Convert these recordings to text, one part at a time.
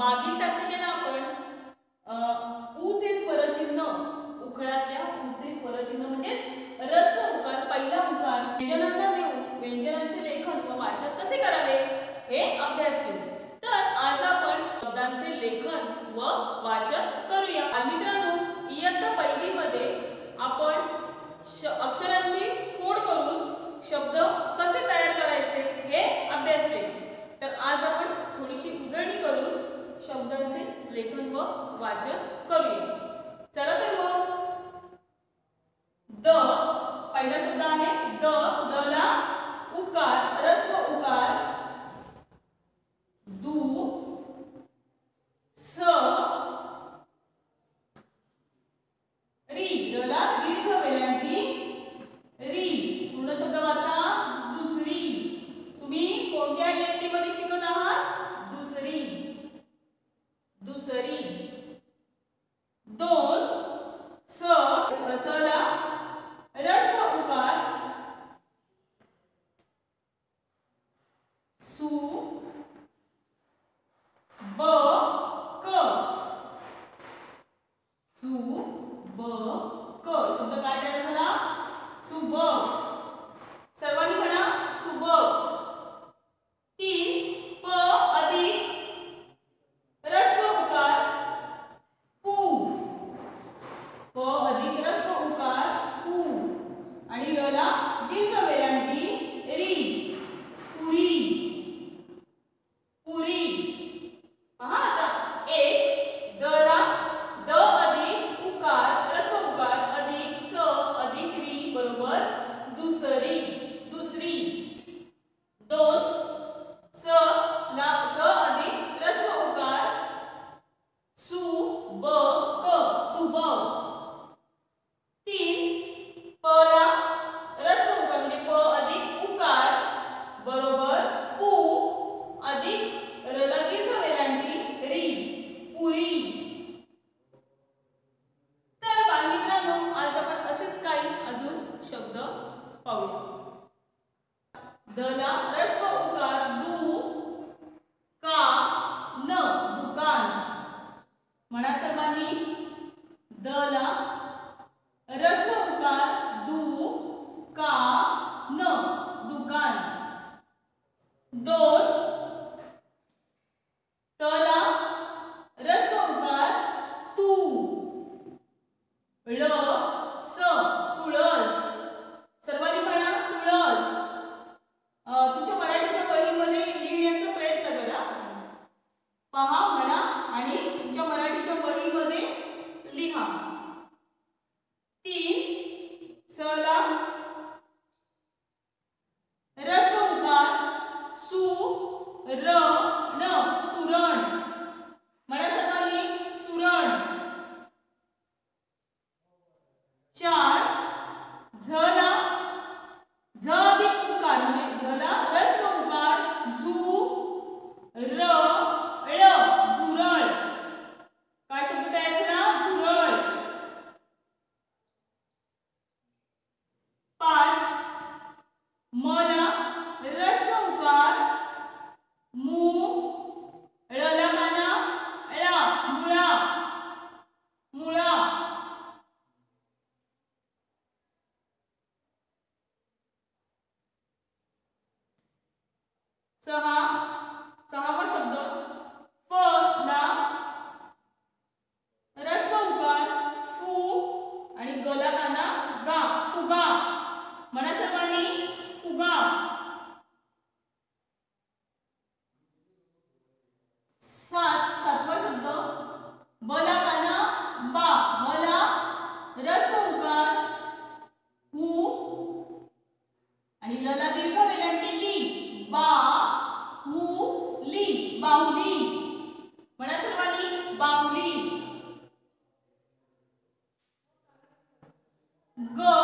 मागील तासिकेला आपण ऊचे स्वरचिन्ह उखळातल्या ऊचे स्वरचिन्ह म्हणजेच रस उकार पहिला उकार व्यंजनांना देऊन व्यंजनांचे लेखन व वाचन कसे करावे हे अभ्यास केले. तर आज आपण शब्दांचे लेखन व वाचन करूया. मित्रांनो इयत्ता पहिली मध्ये आपण अक्षरांची फोड करून शब्द कसे तयार करायचे हे अभ्यासले तर आज आपण शब्दांचे लेखन व वाचन करूया. चला तर मग. द पहिला शब्द आहे द दला दला रस्व उकार दु का न दुकान. म्हणा सर्वांनी. दला रस्व Go.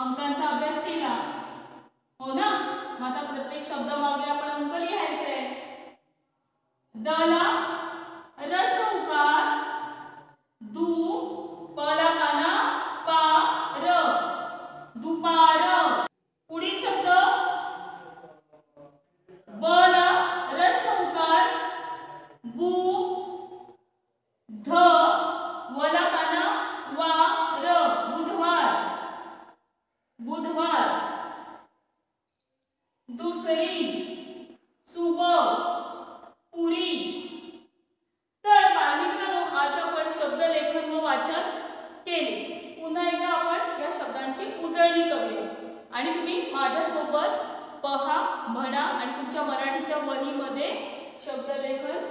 अंकांचा अभ्यास केला. हो ना? मग आता प्रत्येक शब्द मागे आपण अंक लिहायचे. द ला रस दुसरी सुब पुरी. तर बालमित्रांनो आज आपण शब्दलेखन व वाचन केले. पुन्हा एकदा आपण या शब्दांची उजळणी करूया. आणि तुम्ही माझ्यासोबत पहा म्हणा आणि तुमच्या मराठीच्या वहीमध्ये शब्दलेखन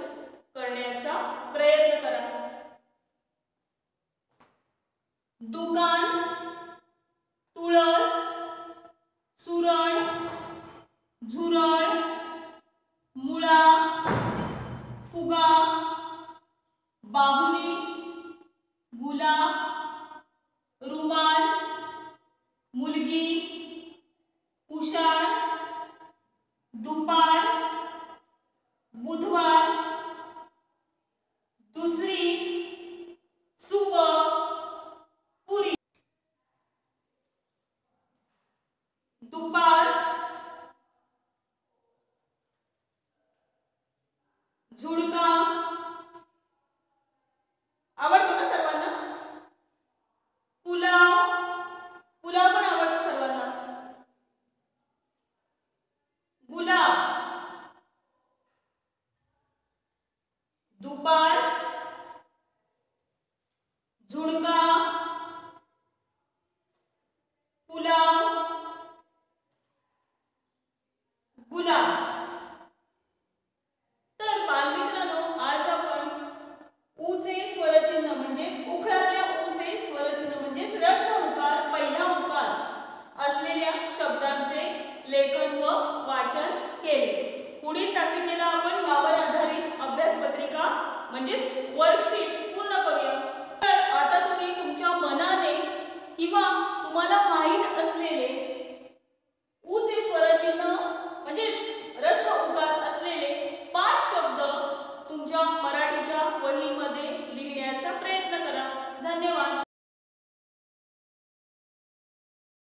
करण्याचा प्रयत्न करा. दुकान तुळस सुरण झुरळ मुळा फुगा बाहुली गुलाब रुमाल मुलगी remember तुम्हाला माहीत